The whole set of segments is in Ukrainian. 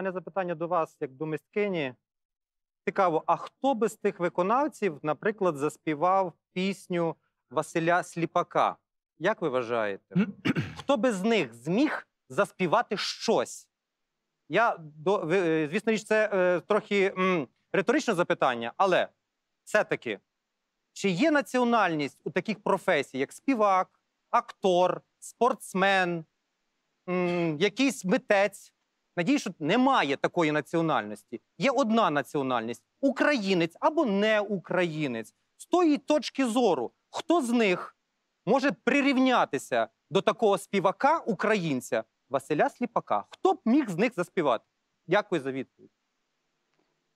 мене запитання до вас, як до мисткині. Цікаво, а хто би з тих виконавців, наприклад, заспівав пісню Василя Сліпака? Як ви вважаєте? Хто би з них зміг заспівати щось? Я до е, звісно річ, це е, трохи м, риторичне запитання, але все-таки, чи є національність у таких професій, як співак, актор, спортсмен, м, якийсь митець? Надію, що немає такої національності. Є одна національність українець або не українець. З тої точки зору, хто з них може прирівнятися до такого співака українця Василя Сліпака? Хто б міг з них заспівати? Дякую за відповідь.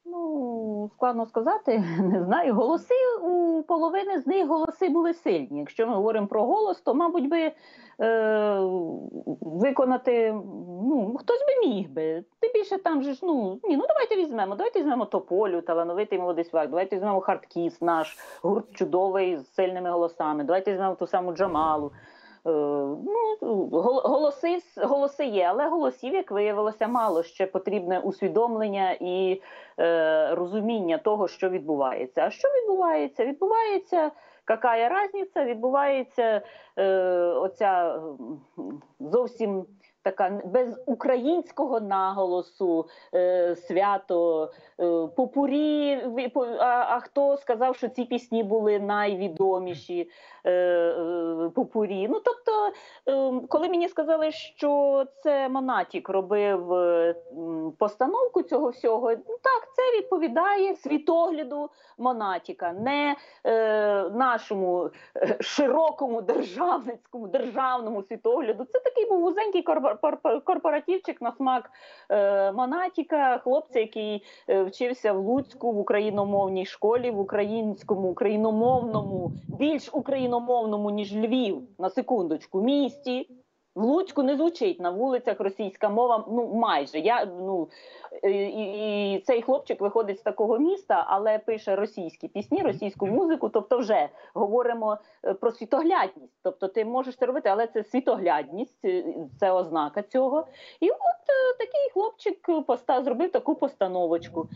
Ну, складно сказати, не знаю. Голоси у половини з них голоси були сильні. Якщо ми говоримо про голос, то, мабуть, би е, виконати ну, хтось би міг би. Тим більше там же ж, ну ні, ну давайте візьмемо. Давайте візьмемо Тополю, талановитий молодий співак, давайте візьмемо Хардкіс, наш гурт чудовий з сильними голосами. Давайте візьмемо ту саму Джамалу. Е, Ну, голоси, голоси є, але голосів, як виявилося, мало. Ще потрібне усвідомлення і е, розуміння того, що відбувається. А що відбувається? Відбувається какая разниця? Відбувається е, оця зовсім така без українського наголосу е, свято е, попурі. А, а хто сказав, що ці пісні були найвідоміші е, е, попурі? Ну тобто, е, коли мені сказали, що це Монатік робив е, постановку цього всього, ну так, це відповідає світогляду Монатіка, не е, нашому е, широкому державницькому державному світогляду. Це такий був вузенький корпоративчик на смак е, Монатіка, хлопця, який е, вчився в Луцьку в україномовній школі, в українському україномовному, більш україномовному ніж Львів, на секундочку, місті. В Луцьку не звучить на вулицях російська мова. Ну майже я ну і, і, цей хлопчик виходить з такого міста, але пише російські пісні, російську музику. Тобто, вже говоримо е, про світоглядність. Тобто, ти можеш це робити, але це світоглядність, е, це ознака цього. І от е, такий хлопчик поста зробив таку постановочку.